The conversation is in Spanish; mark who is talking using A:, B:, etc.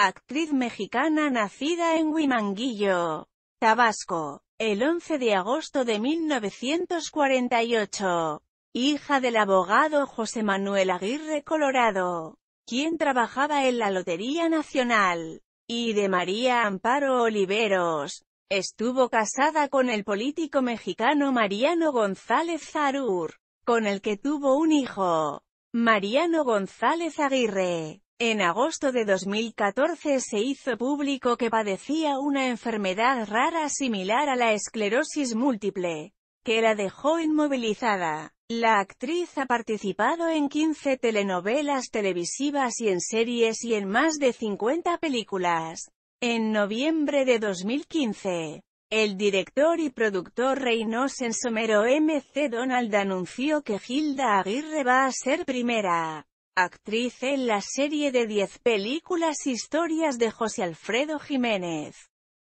A: actriz mexicana nacida en Huimanguillo, Tabasco, el 11 de agosto de 1948, hija del abogado José Manuel Aguirre Colorado, quien trabajaba en la Lotería Nacional, y de María Amparo Oliveros, estuvo casada con el político mexicano Mariano González Zarur, con el que tuvo un hijo, Mariano González Aguirre. En agosto de 2014 se hizo público que padecía una enfermedad rara similar a la esclerosis múltiple, que la dejó inmovilizada. La actriz ha participado en 15 telenovelas televisivas y en series y en más de 50 películas. En noviembre de 2015, el director y productor Reynoso Somero MC Donald anunció que Gilda Aguirre va a ser primera actriz en la serie de 10 películas Historias de José Alfredo Jiménez.